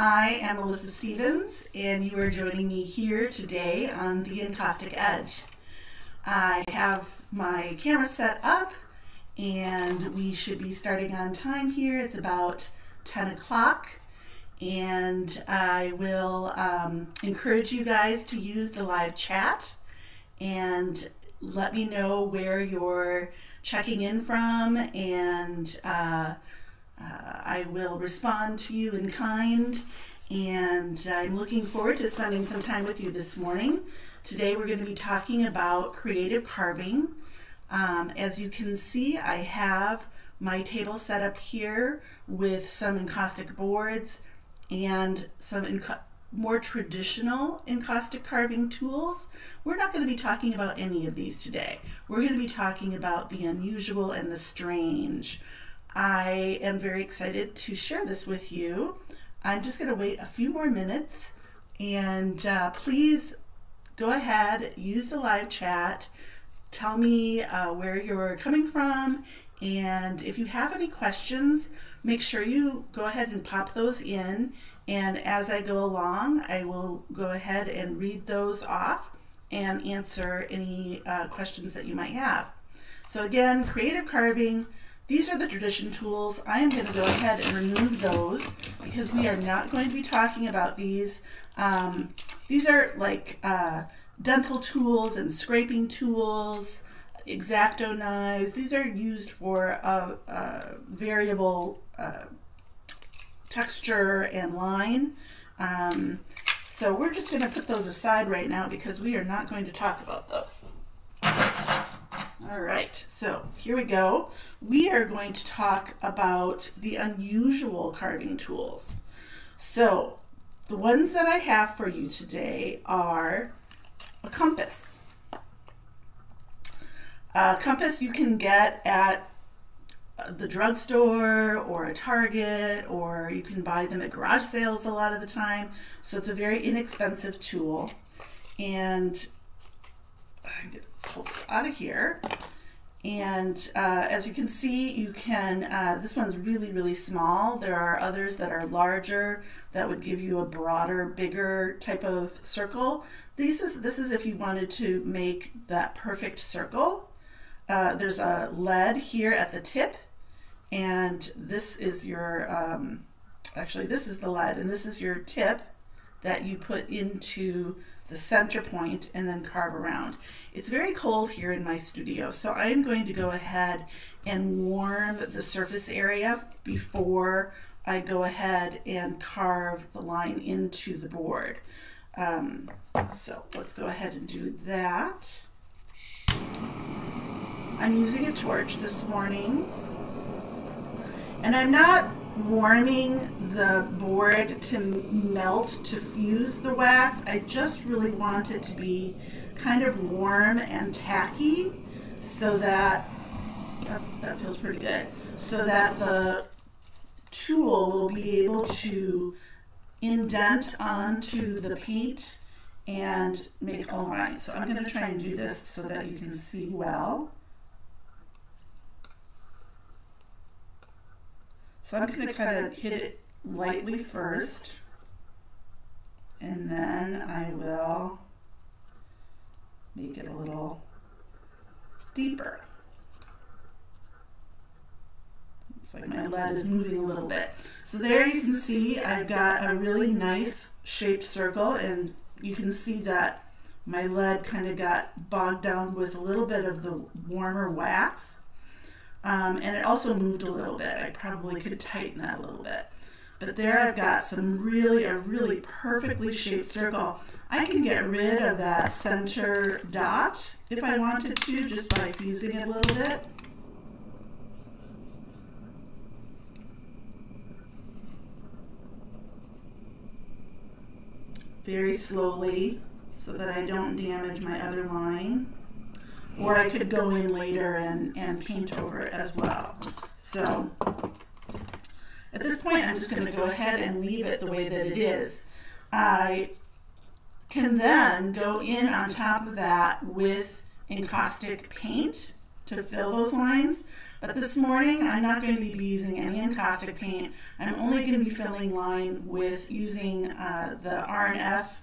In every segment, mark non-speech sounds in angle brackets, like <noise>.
I am Melissa Stephens, and you are joining me here today on the Encaustic Edge. I have my camera set up, and we should be starting on time here. It's about 10 o'clock, and I will um, encourage you guys to use the live chat and let me know where you're checking in from, and uh, uh, I will respond to you in kind. And I'm looking forward to spending some time with you this morning. Today, we're going to be talking about creative carving. Um, as you can see, I have my table set up here with some encaustic boards and some more traditional encaustic carving tools. We're not going to be talking about any of these today. We're going to be talking about the unusual and the strange. I am very excited to share this with you. I'm just going to wait a few more minutes and uh, please go ahead, use the live chat, tell me uh, where you're coming from, and if you have any questions, make sure you go ahead and pop those in and as I go along, I will go ahead and read those off and answer any uh, questions that you might have. So again, creative carving, these are the tradition tools. I am going to go ahead and remove those because we are not going to be talking about these. Um, these are like uh, dental tools and scraping tools, X-Acto knives. These are used for a, a variable uh, texture and line. Um, so we're just going to put those aside right now because we are not going to talk about those. All right, so here we go. We are going to talk about the unusual carving tools. So the ones that I have for you today are a compass. A compass you can get at the drugstore or a Target, or you can buy them at garage sales a lot of the time. So it's a very inexpensive tool. And I'm going to pull this out of here. And uh, as you can see, you can, uh, this one's really, really small. There are others that are larger that would give you a broader, bigger type of circle. This is, this is if you wanted to make that perfect circle. Uh, there's a lead here at the tip and this is your, um, actually this is the lead, and this is your tip that you put into the center point and then carve around. It's very cold here in my studio, so I am going to go ahead and warm the surface area before I go ahead and carve the line into the board. Um, so let's go ahead and do that. I'm using a torch this morning and I'm not warming the board to melt to fuse the wax. I just really want it to be kind of warm and tacky so that, that, that feels pretty good, so that the tool will be able to indent onto the paint and make a line. So I'm going to try and do this so that you can see well. So I'm going to kind of hit it lightly first, and then I will make it a little deeper. It's like my lead is moving a little bit. So there you can see I've got a really nice shaped circle and you can see that my lead kind of got bogged down with a little bit of the warmer wax. Um, and it also moved a little bit. I probably could tighten that a little bit. But there I've got some really, a really perfectly shaped circle. I can get rid of that center dot if I wanted to, just by fusing it a little bit. Very slowly so that I don't damage my other line or I could go in later and, and paint over it as well. So at this point, I'm just going to go ahead and leave it the way that it is. I can then go in on top of that with encaustic paint to fill those lines. But this morning, I'm not going to be using any encaustic paint. I'm only going to be filling line with using uh, the R&F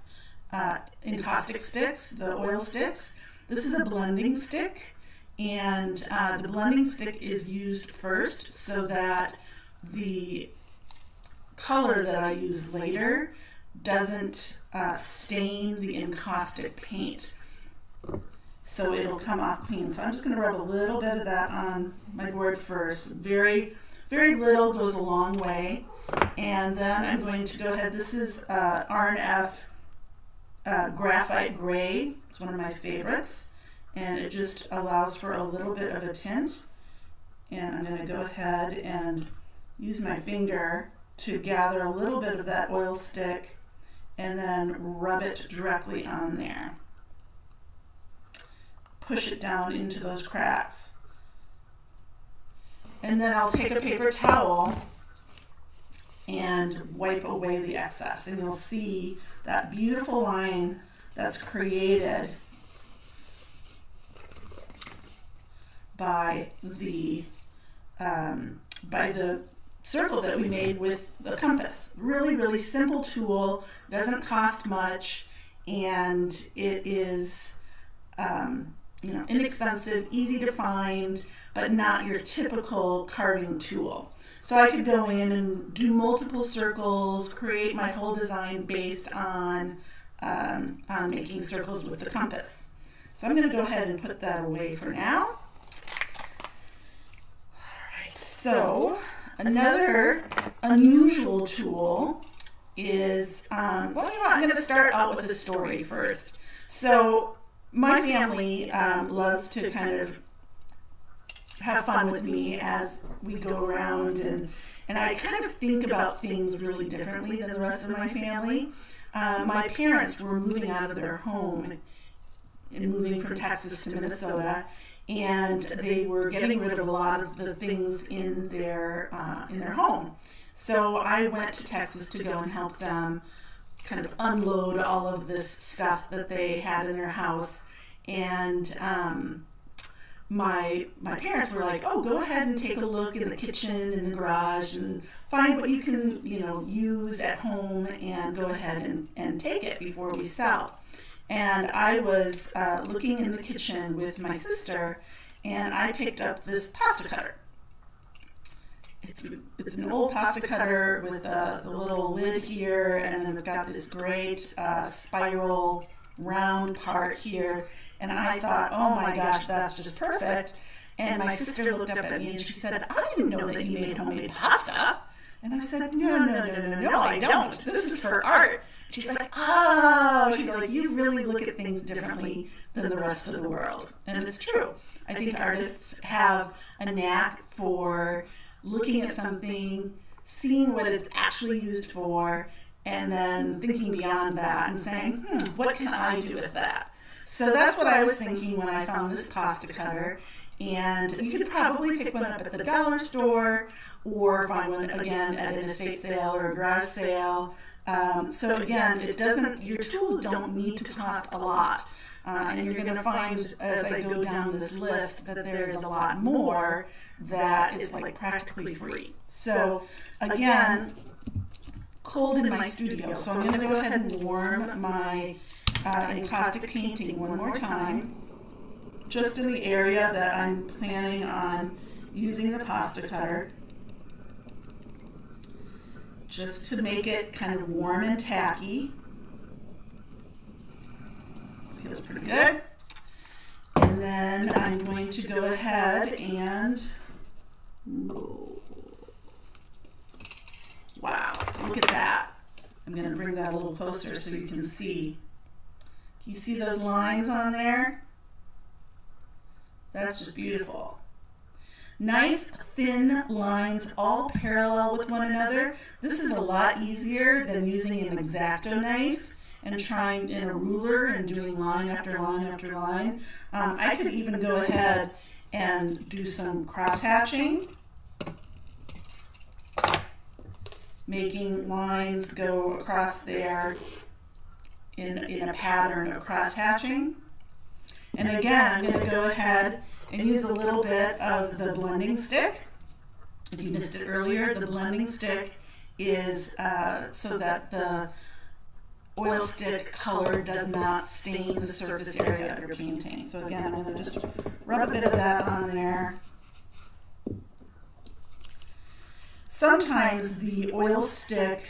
uh, encaustic sticks, the oil sticks. This is a blending stick, and uh, the blending stick is used first so that the color that I use later doesn't uh, stain the encaustic paint. So it'll come off clean. So I'm just going to rub a little bit of that on my board first. Very, very little goes a long way. And then I'm going to go ahead. This is uh, R&F uh, Graphite Gray. It's one of my favorites. And it just allows for a little bit of a tint. And I'm going to go ahead and use my finger to gather a little bit of that oil stick and then rub it directly on there. Push it down into those cracks. And then I'll take a paper towel and wipe away the excess. And you'll see that beautiful line that's created by the um, by the circle that we made with the compass. Really, really simple tool, doesn't cost much, and it is um, you know inexpensive, easy to find, but not your typical carving tool. So I could go in and do multiple circles, create my whole design based on um, on making circles with the compass. So I'm going to go ahead and put that away for now. All right, so Another unusual tool is, um, well, you know, I'm going to start out with a story first. So, my family um, loves to kind of have fun with me as we go around, and, and I kind of think about things really differently than the rest of my family. Um, my parents were moving out of their home and moving from Texas to Minnesota, and they were getting rid of a lot of the things in their uh, in their home. So I went to Texas to go and help them kind of unload all of this stuff that they had in their house, and um, my my parents were like, "Oh, go ahead and take a look in the kitchen in the garage and find what you can you know use at home and go ahead and, and take it before we sell." and I was uh, looking in the kitchen with my sister, and I picked up this pasta cutter. It's, it's an old pasta cutter with a, the little lid here, and then it's got this great uh, spiral round part here. And I thought, oh my gosh, that's just perfect. And my sister looked up at me and she said, I didn't know that you made homemade pasta. And I said, no, no, no, no, no, I don't. This is for art. She's like, oh, she's like, you really look at things differently than the rest of the world. And it's true. I think artists have a knack for looking at something, seeing what it's actually used for, and then thinking beyond that and saying, hmm, what can I do with that? So that's what I was thinking when I found this pasta cutter. And you could probably pick one up at the dollar store or find one again at an estate sale or a garage sale. Um, so again, it doesn't. Your tools don't need to cost a lot, uh, and you're going to find as I go down this list that there is a lot more that is like practically free. So again, cold in my studio. So I'm going to go ahead and warm my uh, encaustic painting one more time, just in the area that I'm planning on using the pasta cutter just to make it kind of warm and tacky. Feels pretty good. And then I'm going to go ahead and, wow, look at that. I'm going to bring that a little closer so you can see. You see those lines on there? That's just beautiful. Nice thin lines all parallel with one another. This is a lot easier than using an X-Acto knife and trying in a ruler and doing line after line after line. Um, I could even go ahead and do some cross hatching, making lines go across there in, in a pattern of cross hatching. And again, I'm going to go ahead and use a little bit of the blending stick. If you missed it earlier, the blending stick is uh, so that the oil stick color does not stain the surface area of your painting. So again, I'm going to just rub a bit of that on there. Sometimes the oil stick,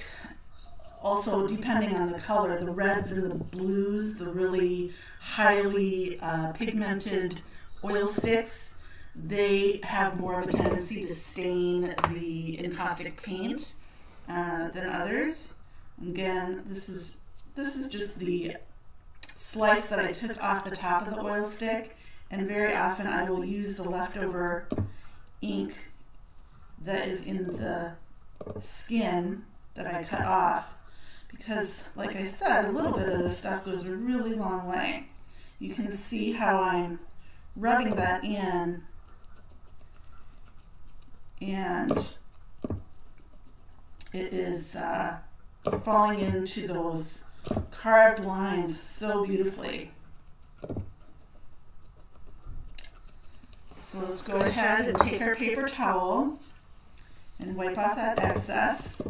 also depending on the color, the reds and the blues, the really highly uh, pigmented oil sticks, they have more of a tendency to stain the encaustic paint uh, than others. Again, this is this is just the slice that I took off the top of the oil stick, and very often I will use the leftover ink that is in the skin that I cut off because, like I said, a little bit of this stuff goes a really long way. You can see how I'm rubbing that in and it is uh, falling into those carved lines so beautifully. So let's go ahead and take our paper towel and wipe off that excess.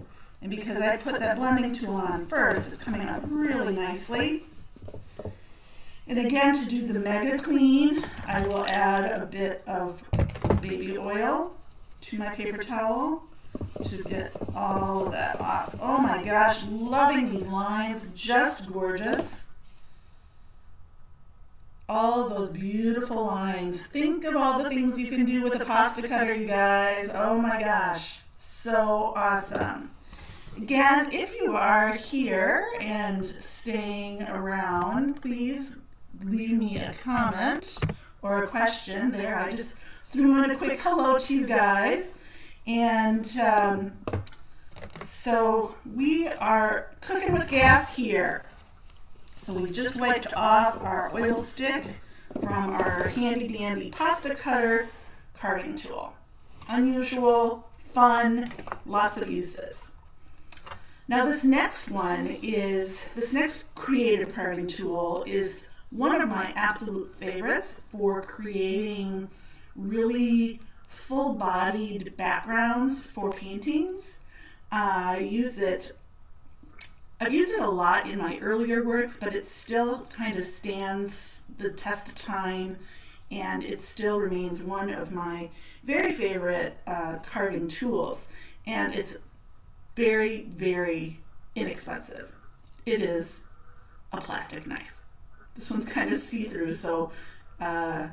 And because I put that blending tool on first, it's coming off really nicely. And again, to do the mega clean, I will add a bit of baby oil to my paper towel to get all of that off. Oh my gosh, loving these lines, just gorgeous. All those beautiful lines. Think of all the things you can do with a pasta cutter, you guys. Oh my gosh, so awesome. Again, if you are here and staying around, please leave me a comment or a question there. I just threw in a quick hello to you guys. And um, so we are cooking with gas here. So we've just wiped off our oil stick from our handy dandy pasta cutter carving tool. Unusual, fun, lots of uses. Now this next one is, this next creative carving tool is one of my absolute favorites for creating really full-bodied backgrounds for paintings. I use it, I've used it a lot in my earlier works, but it still kind of stands the test of time and it still remains one of my very favorite uh, carving tools. And it's very, very inexpensive. It is a plastic knife. This one's kind of see-through, so uh,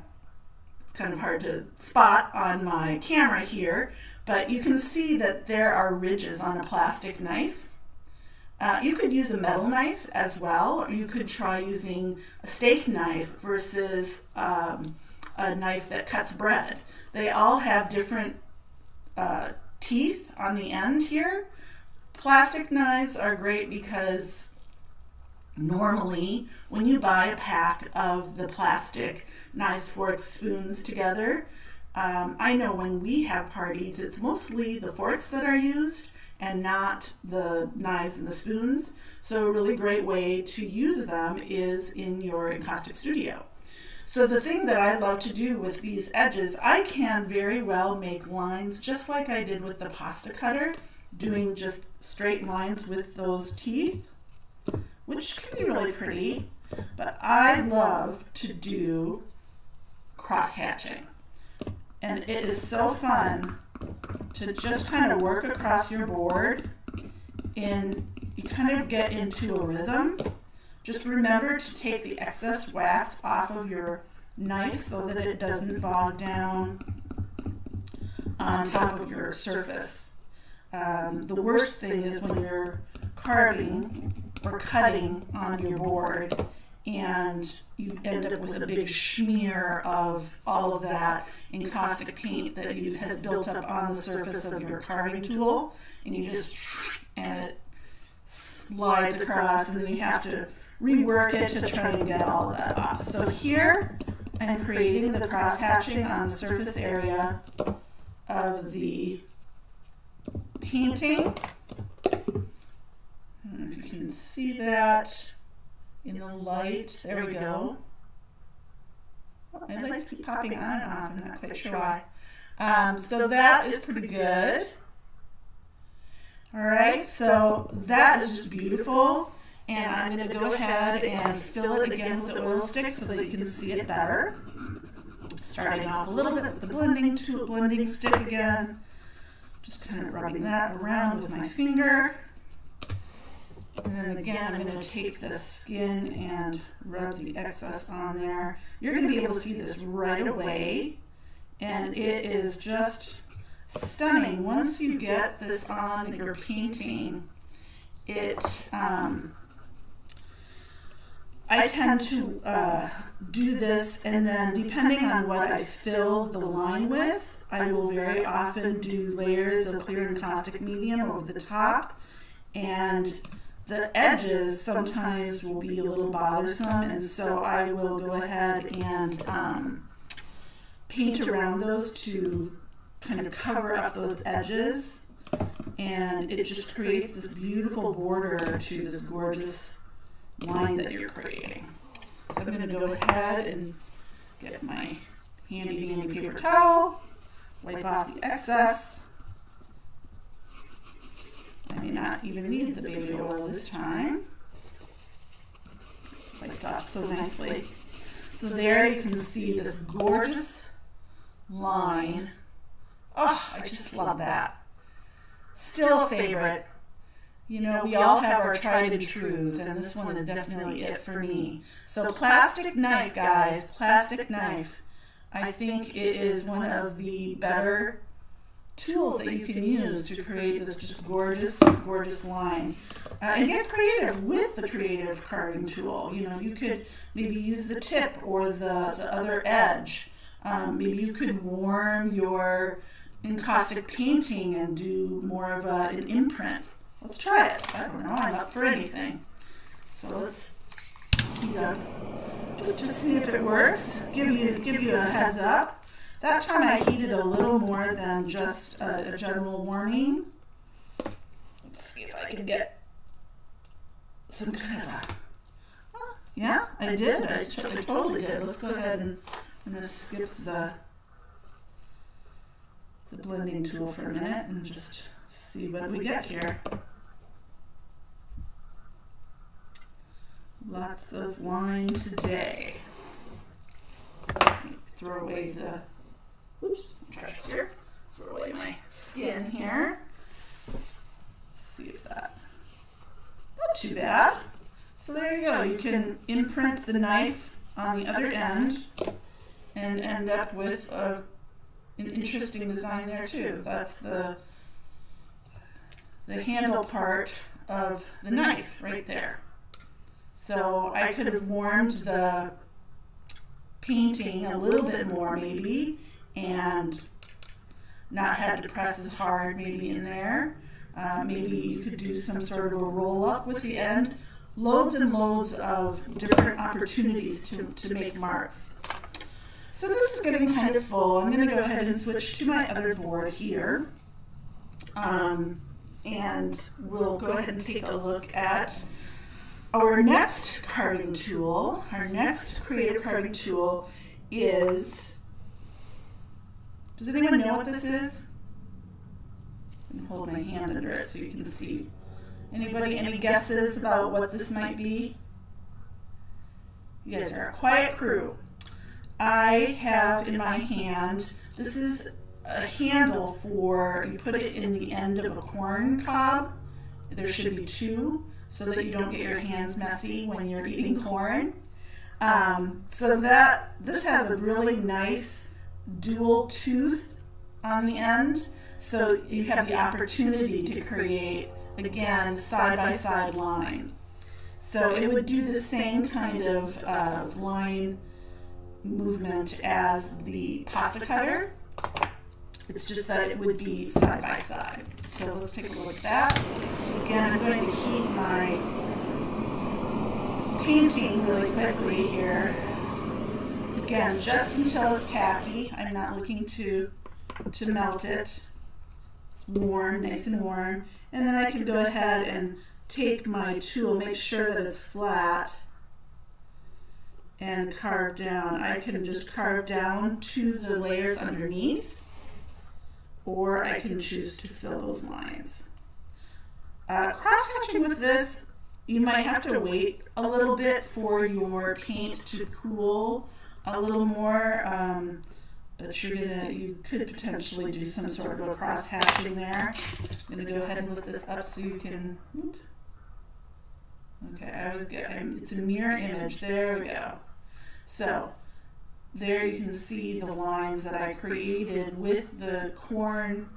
kind of hard to spot on my camera here, but you can see that there are ridges on a plastic knife. Uh, you could use a metal knife as well, or you could try using a steak knife versus um, a knife that cuts bread. They all have different uh, teeth on the end here. Plastic knives are great because normally when you buy a pack of the plastic knives, forks, spoons together, um, I know when we have parties, it's mostly the forks that are used and not the knives and the spoons. So a really great way to use them is in your encaustic studio. So the thing that I love to do with these edges, I can very well make lines just like I did with the pasta cutter, doing just straight lines with those teeth which can be really pretty, but I love to do cross hatching. And it is so fun to just kind of work across your board and you kind of get into a rhythm. Just remember to take the excess wax off of your knife so that it doesn't bog down on top of your surface. Um, the worst thing is when you're carving or cutting on your board and you end up with a big smear of all of that encaustic paint that you has built up on the surface of your carving tool and you just and it slides across and then you have to rework it to try and get all of that off. So here I'm creating the cross hatching on the surface area of the painting if you can see that in the light. There we go. my lights keep popping on and off. I'm not quite sure why. Um, so that is pretty good. All right, so that is just beautiful. And I'm going to go ahead and fill it again with the oil stick so that you can see it better. Starting off a little bit with the blending tool, blending stick again. Just kind of rubbing that around with my finger. And then again, I'm going to take the skin and rub the excess on there. You're going to be able to see this right away. And it is just stunning. Once you get this on your painting, it, um, I tend to uh, do this and then depending on what I fill the line with, I will very often do layers of clear encaustic medium over the top and the edges sometimes will be a little bothersome and so I will go ahead and um, paint around those to kind of cover up those edges and it just creates this beautiful border to this gorgeous line that you're creating. So I'm going to go ahead and get my handy dandy paper towel, wipe off the excess. I may not even need the baby oil this time. Wiped off so nicely. So there you can see this gorgeous line. Oh, I just love that. Still a favorite. You know, we all have our tried and trues, and this one is definitely it for me. So plastic knife, guys, plastic knife. I think it is one of the better tools that you can use to create this just gorgeous, gorgeous line. Uh, and get creative with the creative carving tool. You know, you could maybe use the tip or the, the other edge. Um, maybe you could warm your encaustic painting and do more of a, an imprint. Let's try it. I don't know, I'm up for anything. So let's heat up just to see if it works. Give you, give you a heads up. That time I heated a little more than just a, a general warming. Let's see if I can get some kind of a, yeah, I did. I, I totally did. Let's go ahead and I'm to skip the the blending tool for a minute and just see what we get here. Lots of wine today. Throw away the Oops, trash here. Throw away my skin here. Let's see if that, not too bad. So there you go. You can imprint the knife on the other end and end up with a, an interesting design there too. That's the, the handle part of the knife right there. So I could have warmed the painting a little bit more maybe and not had to press as hard maybe in there. Uh, maybe you could do some sort of a roll up with the end. Loads and loads of different opportunities to, to make marks. So this is getting kind of full. I'm going to go ahead and switch to my other board here. Um, and we'll go ahead and take a look at our next carving tool. Our next creative carving tool is does anyone know what this is? Can hold my hand under it so you can see. Anybody, any guesses about what this might be? You guys are a quiet crew. I have in my hand, this is a handle for, you put it in the end of a corn cob. There should be two so that you don't get your hands messy when you're eating corn. Um, so that, this has a really nice dual tooth on the end. So you have the opportunity to create, again, side-by-side line. So it would do the same kind of uh, line movement as the pasta cutter. It's just that it would be side by side. So let's take a look at that. Again, I'm going to heat my painting really quickly here. Again, just until it's tacky. I'm not looking to, to melt it. It's warm, nice and warm. And then I can go ahead and take my tool, make sure that it's flat, and carve down. I can just carve down to the layers underneath or I can choose to fill those lines. Uh, cross hatching with this, you might have to wait a little bit for your paint to cool a little more, um, but you're gonna, you could potentially do some sort of a cross hatching there. I'm gonna go ahead and lift this up so you can, okay, I was good, it's a mirror image, there we go. So, there you can see the lines that I created with the corn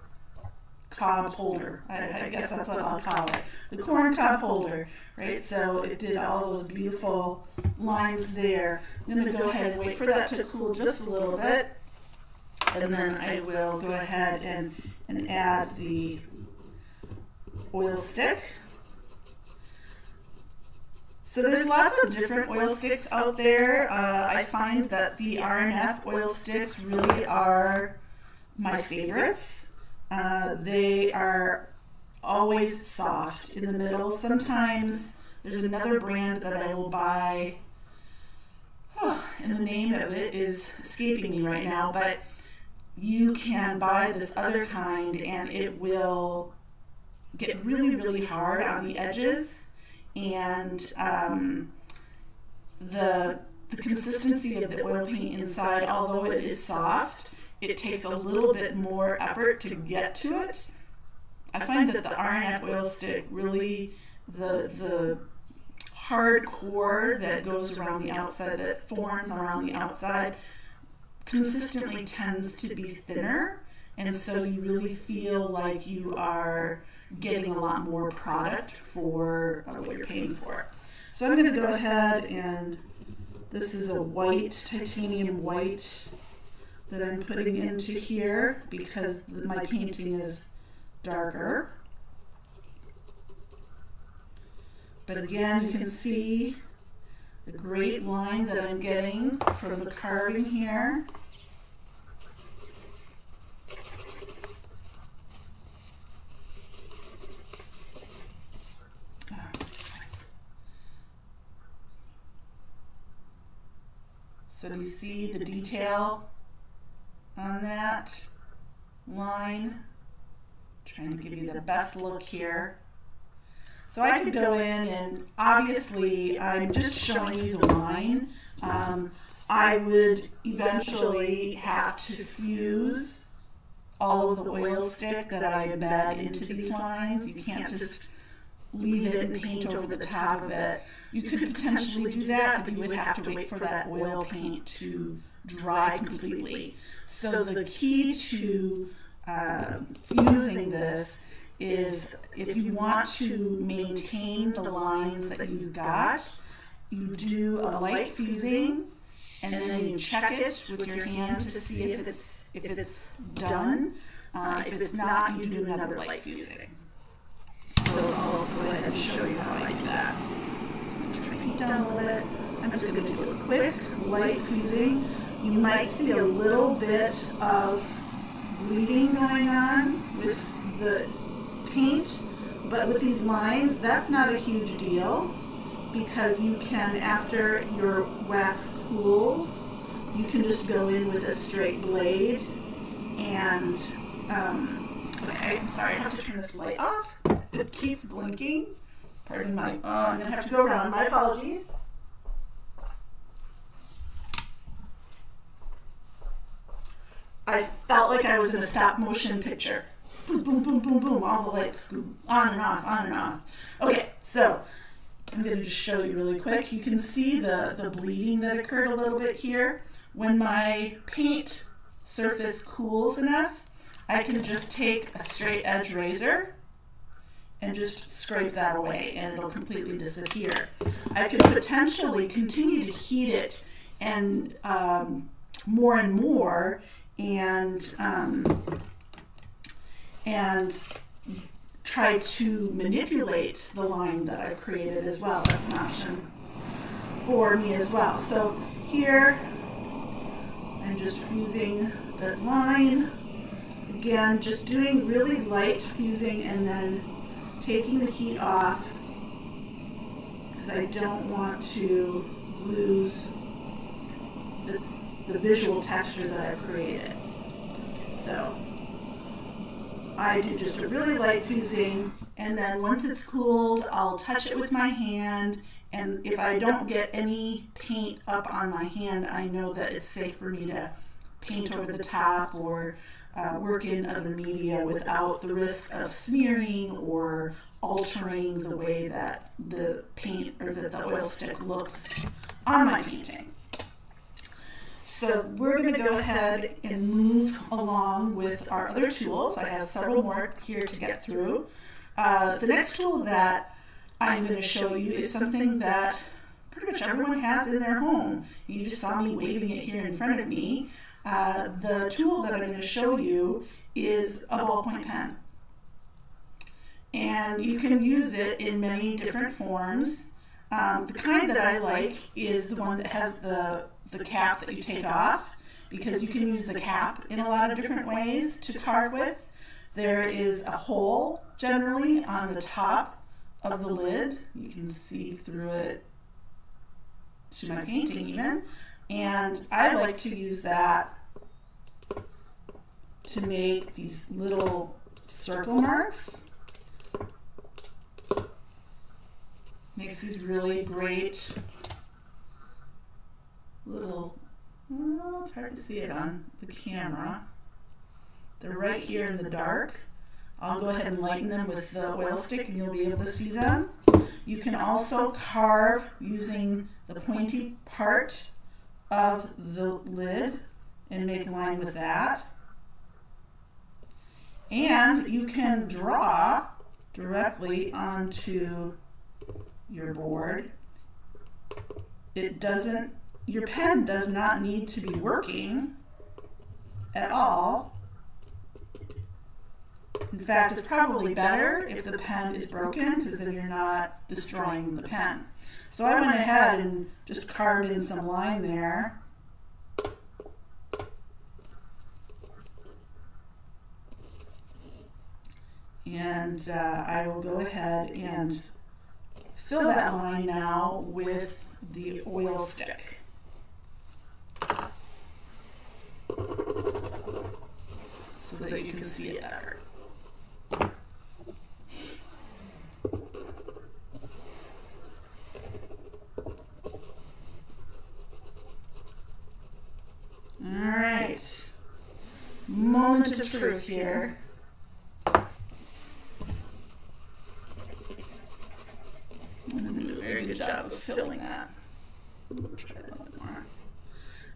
cob holder. I, I, guess that's what I'll call it. The corn cob holder, right? So it did all those beautiful lines there. I'm going to go ahead and wait for that to cool just a little bit. And then I will go ahead and, and add the oil stick. So there's lots of different oil sticks out there. Uh, I find that the R&F oil sticks really are my favorites. Uh, they are always soft in the middle. Sometimes there's another brand that I will buy, oh, <sighs> and the name of it is escaping me right now, but you can buy this other kind and it will get really, really hard on the edges and um, the the consistency of the oil paint inside, although it is soft, it takes a little bit more effort to get to it. I find that the R&F oil stick really the the hard core that goes around the outside that forms around the outside consistently tends to be thinner and so you really feel like you are getting a lot more product for uh, what you're paying for. So I'm going to go ahead and this is a white, titanium white that I'm putting into here because my painting is darker. But again, you can see the great line that I'm getting from the carving here. So do you see the detail on that line? trying to give you the best look here. So I could go in and obviously I'm just showing you the line. Um, I would eventually have to fuse all of the oil stick that I embed into these lines. You can't just leave it and paint over the top of it. You could potentially do that, but you would have to wait for that oil paint to dry completely. So the key to uh, fusing this is if you want to maintain the lines that you've got, you do a light fusing and then you check it with your hand to see if it's if it's done. Uh, if it's not, you do another light fusing. So I'll go ahead and show you how I do that. So I'm going to turn my down a little bit. I'm just going to do a quick light freezing. You might see a little bit of bleeding going on with the paint, but with these lines, that's not a huge deal because you can, after your wax cools, you can just go in with a straight blade and, um, okay, I'm sorry, I have to turn this light off. It keeps blinking. Pardon my, oh, I'm gonna have to go around, my apologies. I felt like I was in a stop motion picture. Boom, boom, boom, boom, boom, all the lights go on and off, on and off. Okay, so I'm going to just show you really quick. You can see the, the bleeding that occurred a little bit here. When my paint surface cools enough, I can just take a straight edge razor and just scrape that away and it'll completely disappear. I could potentially continue to heat it and um, more and more and um, and try to manipulate the line that I've created as well. That's an option for me as well. So here I'm just fusing the line. Again, just doing really light fusing and then taking the heat off because I don't want to lose the visual texture that I've created. So I do just a really light fusing and then once it's cooled, I'll touch it with my hand and if I don't get any paint up on my hand, I know that it's safe for me to paint over the top or uh, work in other media without the risk of smearing or altering the way that the paint or that the oil stick looks on my painting. So we're going to go ahead and move along with our other tools. I have several more here to get through. Uh, the next tool that I'm going to show you is something that pretty much everyone has in their home. You just saw me waving it here in front of me. Uh, the tool that I'm going to show you is a ballpoint pen. And you can use it in many different forms. Um, the kind that I like is the one that has the, the cap that you take off because you can use the cap in a lot of different ways to carve with. There is a hole generally on the top of the lid. You can see through it to my painting even. And I like to use that to make these little circle marks makes these really great little, well, it's hard to see it on the camera. They're right here in the dark. I'll go ahead and lighten them with the oil stick and you'll be able to see them. You can also carve using the pointy part of the lid and make a line with that. And you can draw directly onto your board. It doesn't, your pen does not need to be working at all. In fact, it's probably better if the pen is broken because then you're not destroying the pen. So I went ahead and just carved in some line there. And uh, I will go ahead and fill that line now with the oil stick. So that you can see it better. All right, moment of truth here. Job of filling that.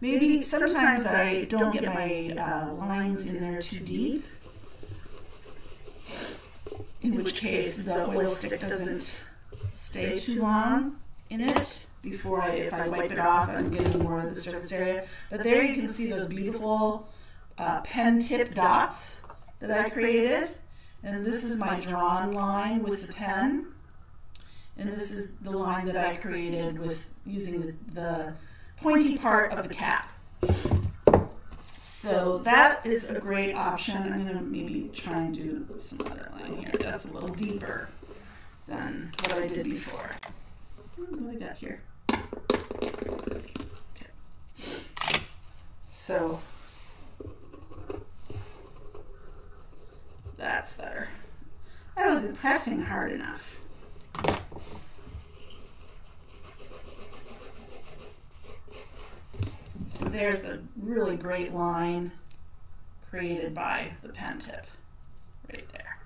Maybe sometimes I don't get my uh, lines in there too deep, in which case the oil stick doesn't stay too long in it before I, if I wipe it off, I'm getting more of the surface area. But there you can see those beautiful uh, pen tip dots that I created. And this is my drawn line with the pen. And this is the line that I created with using the, the pointy part of the cap. So that is a great option. I'm going to maybe try and do some other line here. That's a little deeper than what I did before. What do I got here? Okay. So that's better. I wasn't pressing hard enough. So there's the really great line created by the pen tip right there.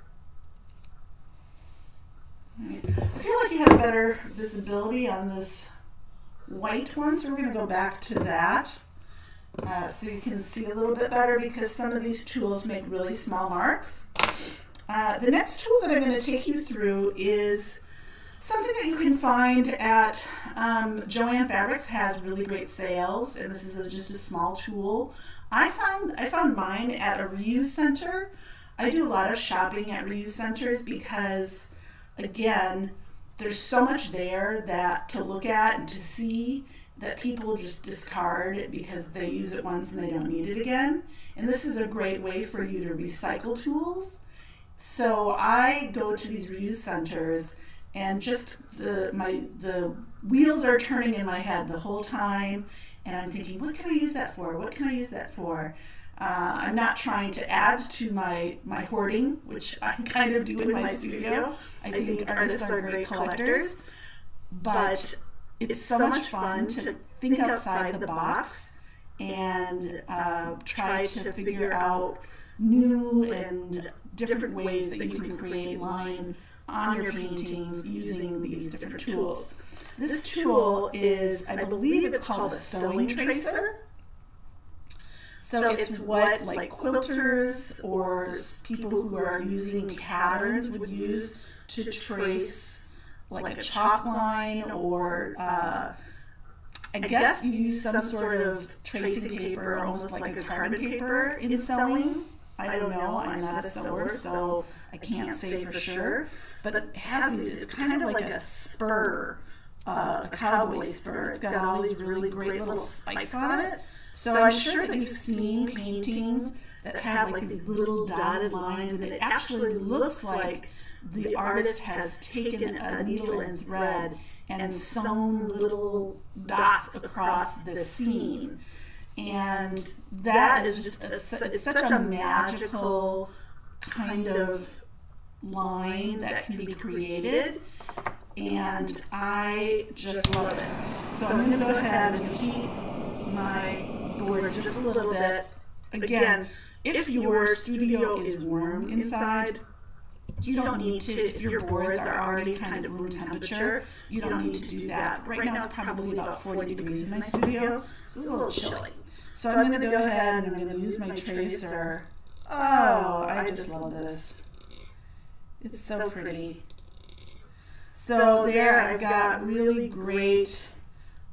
I feel like you have better visibility on this white one, so we're going to go back to that uh, so you can see a little bit better because some of these tools make really small marks. Uh, the next tool that I'm going to take you through is Something that you can find at um, Joann Fabrics has really great sales, and this is a, just a small tool. I found I found mine at a reuse center. I do a lot of shopping at reuse centers because, again, there's so much there that to look at and to see that people just discard because they use it once and they don't need it again. And this is a great way for you to recycle tools. So I go to these reuse centers and just the my the wheels are turning in my head the whole time and I'm thinking, what can I use that for? What can I use that for? Uh, I'm not trying to add to my, my hoarding, which <laughs> I kind of do in my studio. I think artists are great collectors, but it's so much fun to think outside the box and uh, try to figure out new and different ways that you can create line on your paintings using these different tools. This tool is, I believe it's called a sewing tracer. So it's what like quilters or people who are using patterns would use to trace like a chalk line or uh, I guess you use some sort of tracing paper, almost like a carbon paper in sewing. I don't know. I'm not a sewer, so I can't say for sure. But it has these. It's kind of like a spur, uh, a cowboy spur. It's got all these really great little spikes on it. So I'm sure that you've seen paintings that have like these little dotted lines, and it actually looks like the artist has taken a needle and thread and sewn little dots across the scene. And that is just, a, it's such a magical kind of line that can be created. And I just love it. So I'm going to go ahead and heat my board just a little bit. Again, if your studio is warm inside, you don't need to, if your boards are already kind of room temperature, you don't need to do that. Right now it's probably about 40 degrees in my studio, so it's a little chilly. So I'm going to go ahead and I'm going to use my tracer. Oh, oh I just love this. It's so pretty. So there I've got really great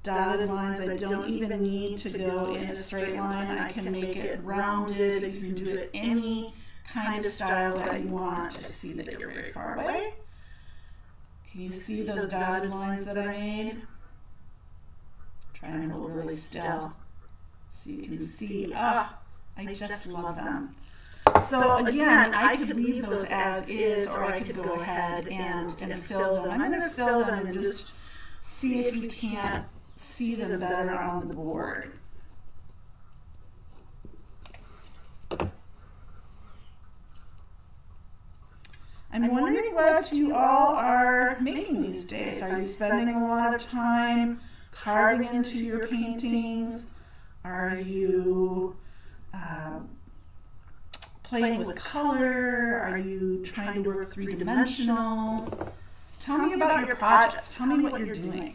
dotted lines. I don't even need to go in a straight line. I can make it rounded. You can do it any kind of style that you want to see that you're very far away. Can you see those dotted lines that I made? Trying to hold really still so you can see. Ah, I just love them. So again, I could leave those as is, or I could go ahead and, and fill them. I'm going to fill them and just see if you can't see them better on the board. I'm wondering what you all are making these days. Are you spending a lot of time carving into your paintings? Are you uh, playing with color? Are you trying to work three-dimensional? Tell me about your projects. Tell me what you're doing.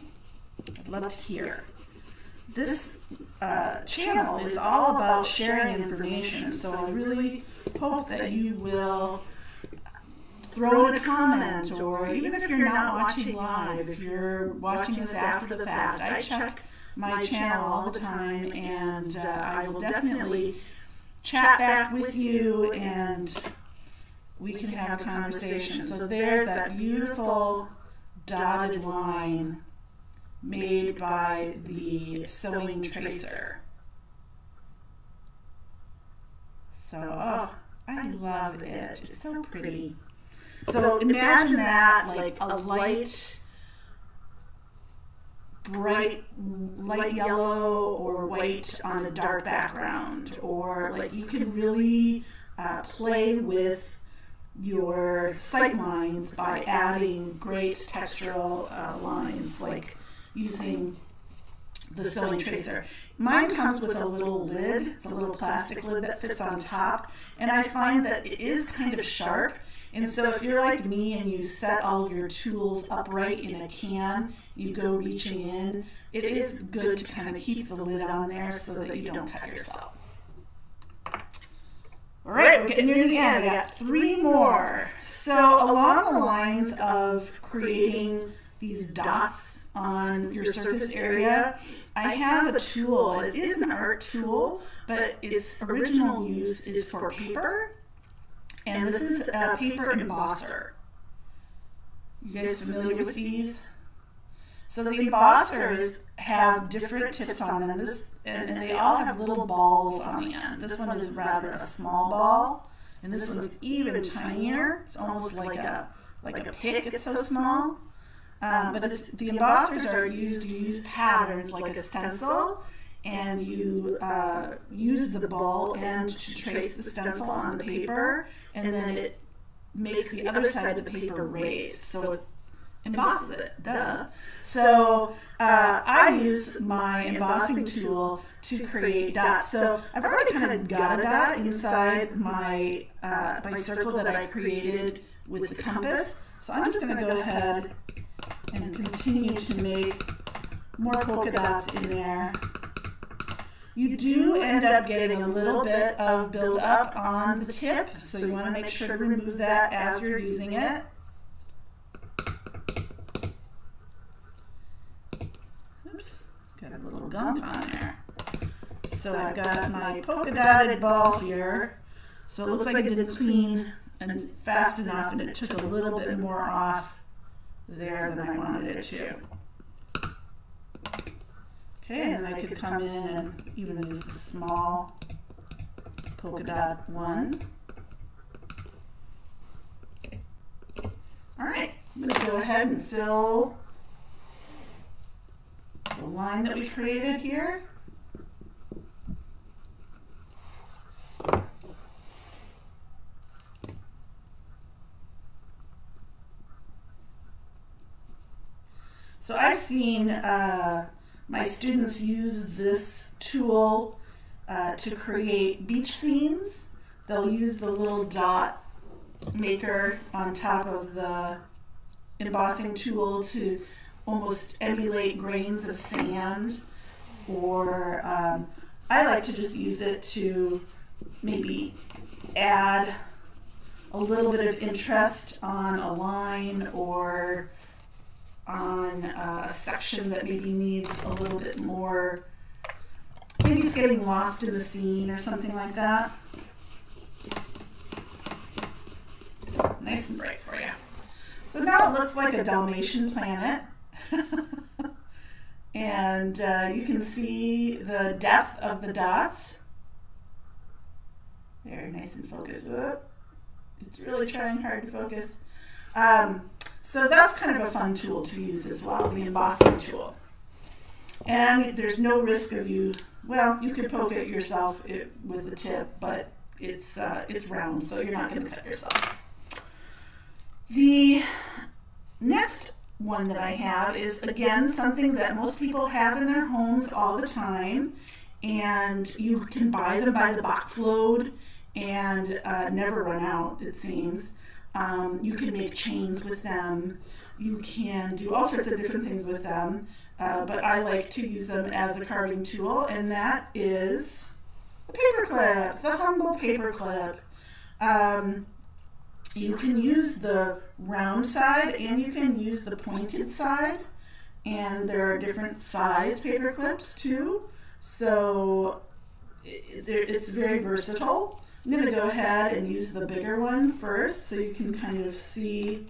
I'd love to hear. This uh, channel is all about sharing information, so I really hope that you will throw in a comment, or even if you're not watching live, if you're watching this after the fact, I check my channel all the time, and uh, I will definitely chat back with you, and we can have a conversation. So there's that beautiful dotted line made by the sewing tracer. So, oh, I love it. It's so pretty. So imagine that like a light, bright, light yellow or white on a dark background, or like you can really uh, play with your sight lines by adding great textural uh, lines like using the sewing tracer. Mine comes with a little lid, it's a little plastic lid that fits on top, and I find that it is kind of sharp. And so if you're like me and you set all your tools upright in a can, you go reaching in, it is good to kind of keep the lid on there so that you don't cut yourself. All right, we're getting near the end. I got three more. So along the lines of creating these dots on your surface area, I have a tool. It is an art tool, but its original use is for paper. And this is a paper embosser. You guys familiar with these? So the embossers have different tips on them, this, and, and they all have little balls on the end. This one is rather a small ball, and this one's even tinier. It's almost like a like a pick. It's so small. Um, but it's, the embossers are used, you use patterns like a stencil, and you uh, use the ball end to trace the stencil on the paper, and then it makes the other side of the paper raised. So it embosses it, duh. So uh, I use my embossing tool to create dots. So I've already kind of got a dot inside my, uh, my circle that I created with the compass. So I'm just going to go ahead and continue to make more polka dots in there. You do end up getting a little bit of buildup on the tip, so you want to make sure to remove that as you're using it. Oops, got a little gump on there. So I've got my polka dotted ball here. So it looks like it didn't clean and fast enough and it took a little bit more off there than I wanted it to. Okay, and then I could come in and even use the small polka dot one. All right, I'm going to go ahead and fill the line that we created here. So I've seen uh, my students use this tool uh, to create beach scenes. They'll use the little dot maker on top of the embossing tool to almost emulate grains of sand or um, I like to just use it to maybe add a little bit of interest on a line or on uh, a section that maybe needs a little bit more, maybe it's getting lost in the scene or something like that. Nice and bright for you. So now it looks like a Dalmatian planet. <laughs> and uh, you can see the depth of the dots. There, nice and focused. It's really trying hard to focus. Um, so that's kind of a fun tool to use as well, the embossing tool. And there's no risk of you, well, you could poke it yourself with the tip, but it's, uh, it's round, so you're not going to cut yourself. The next one that I have is, again, something that most people have in their homes all the time, and you can buy them by the box load and uh, never run out, it seems. Um, you can make chains with them. You can do all sorts of different things with them. Uh, but I like to use them as a carving tool, and that is a paperclip, the humble paperclip. Um, you can use the round side and you can use the pointed side, and there are different size paper clips too. So it, it's very versatile. I'm going to go ahead and use the bigger one first so you can kind of see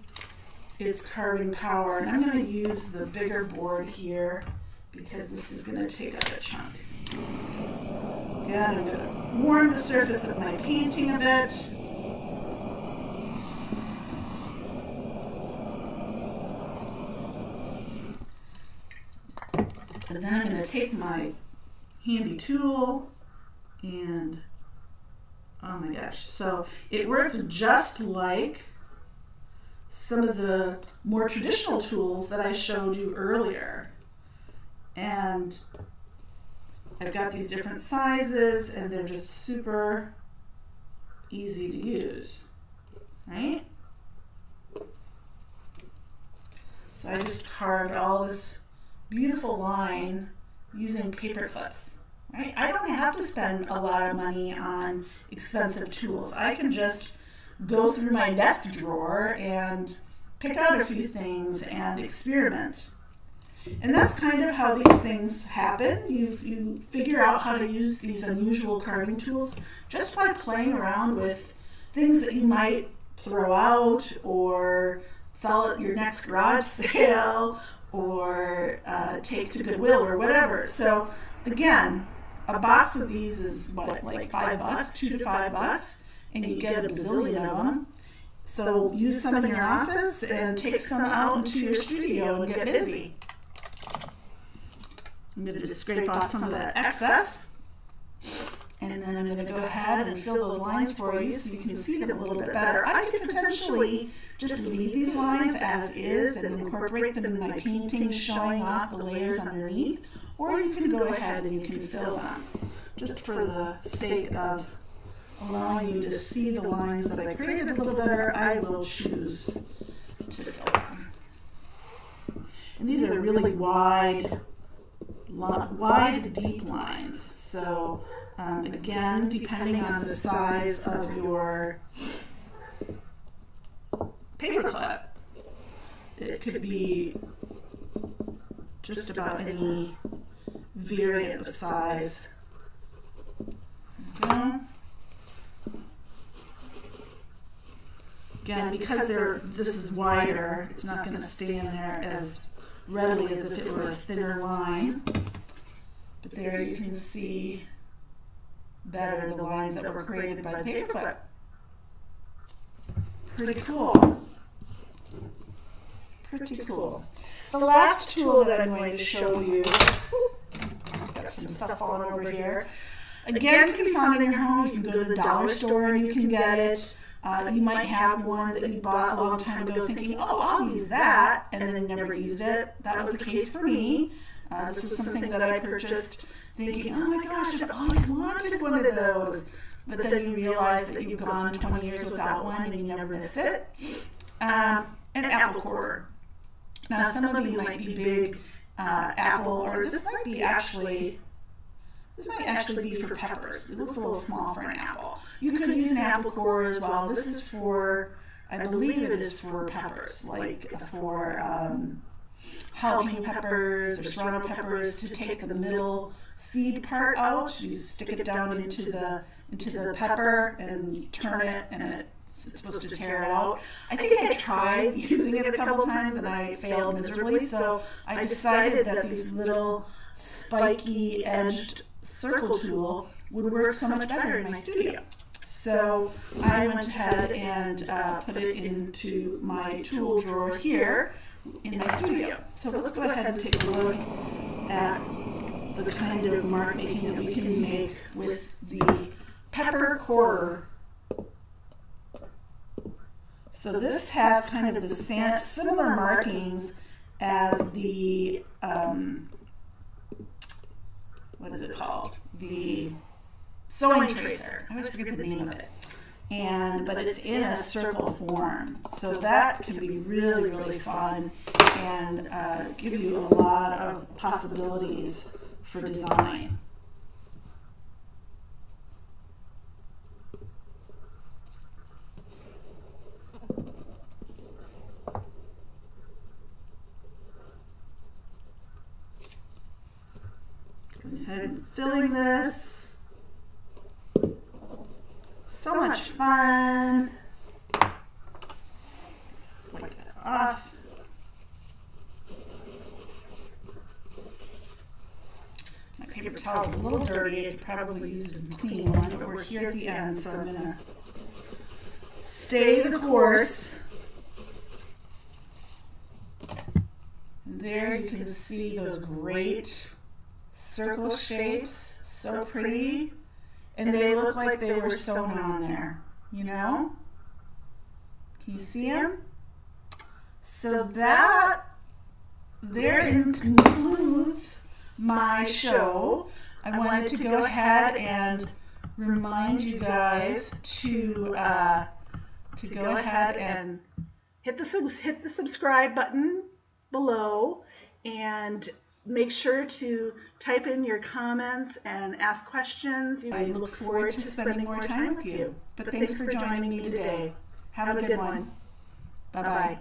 its carving power. And I'm going to use the bigger board here because this is going to take up a chunk. Again, I'm going to warm the surface of my painting a bit. And then I'm going to take my handy tool and Oh my gosh. So it works just like some of the more traditional tools that I showed you earlier. And I've got these different sizes and they're just super easy to use, right? So I just carved all this beautiful line using paper clips. Right? I don't have to spend a lot of money on expensive tools. I can just go through my desk drawer and pick out a few things and experiment. And that's kind of how these things happen. You, you figure out how to use these unusual carving tools just by playing around with things that you might throw out or sell at your next garage <laughs> sale or uh, take to Goodwill or whatever. So again, a box of these is what, like five bucks, two to five bucks, and you get a bazillion of them. So use some in your office and take some out into your studio and get busy. I'm going to just scrape off some of that excess. And then I'm going to go ahead and fill those lines for you so you can see them a little bit better. I could potentially just leave these lines as is and incorporate them in my painting, showing off the layers underneath, or you can go ahead and you can fill them. Just for the sake of allowing you to see the lines that I created a little better, I will choose to fill them. And these are really wide, wide, deep lines. So um, again, depending on the size of your paper clip, it could be just about any variant of size. Again, again because they're, this is wider, it's not going to stay in there as readily as if it were a thinner line. But there you can see better the lines that were created by the paperclip. Pretty cool. Pretty cool. The last tool that I'm going to show you, <laughs> <laughs> got some stuff falling over here. Again, you can be found in your home. You can go to the dollar store and you can get it. Uh, you might have one that you bought a long time ago thinking, oh, I'll use that, and then never used it. That was the case for me. Uh, this was something that I purchased thinking, oh my gosh, I've always wanted one of those. But then you realize that you've gone 20 years without one and you never missed it. Um, an apple core. Now, some of you might be big uh, apple, or this might be actually this might actually be for peppers. It looks a little small for an apple. You could use an apple core as well. This is for, I believe it is for peppers, like for um, jalapeno peppers or serrano peppers to take the middle seed part out. You stick it down into the into the pepper and turn it, and it's supposed to tear it out. I think I tried <laughs> using it a couple times and I failed miserably. So I decided that these little spiky edged circle tool would work so much better in my studio. So I went ahead and uh, put it into my tool drawer here in my studio. So let's go ahead and take a look at the kind of mark making that we can make with the pepper core. So this has kind of the same similar markings as the, um, what is it called? The sewing tracer. I always forget the name of it and but it's in a circle form. So that can be really, really fun and uh, give you a lot of possibilities for design. And filling this. So much fun. Wipe that off. My paper towel is a little dirty. I could probably use a clean one, but we're here at the end, so I'm gonna stay the course. And there you can see those great circle shapes, so pretty and they look like they were sewn on there, you know? Can you see them? So that there concludes my show. I wanted to go ahead and remind you guys to uh, to go ahead and hit the hit the subscribe button below and make sure to type in your comments and ask questions. I look forward to spending more time with you. But thanks for joining me today. Have a good one. Bye-bye.